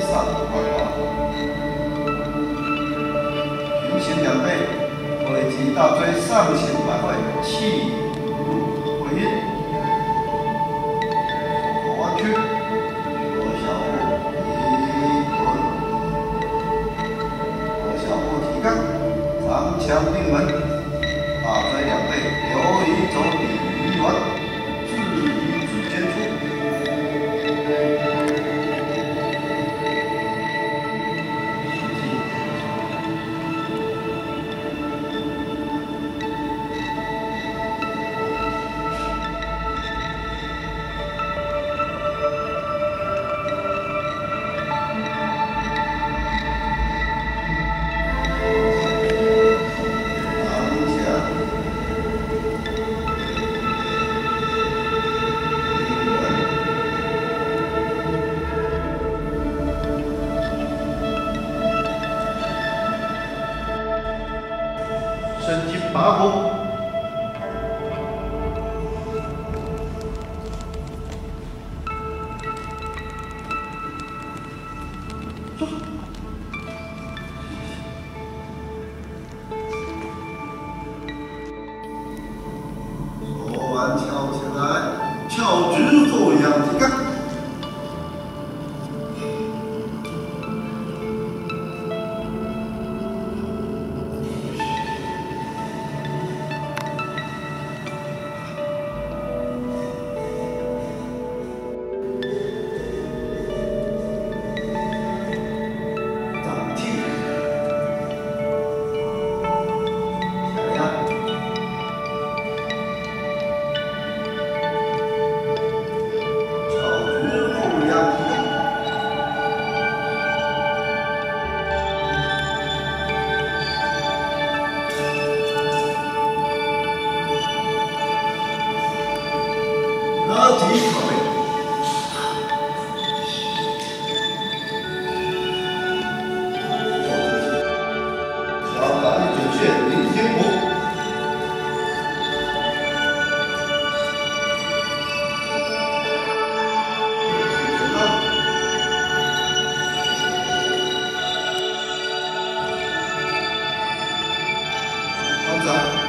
上花。花，平行两倍，汇集大椎上行百会，气入回阴，弯曲，左小腹提臀，左小腹提肛，长强并门，八股。说完跳起来，跳猪走一样的。答题完毕。回答准确，为你辛苦。什么？班长。